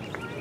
Fifty